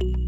you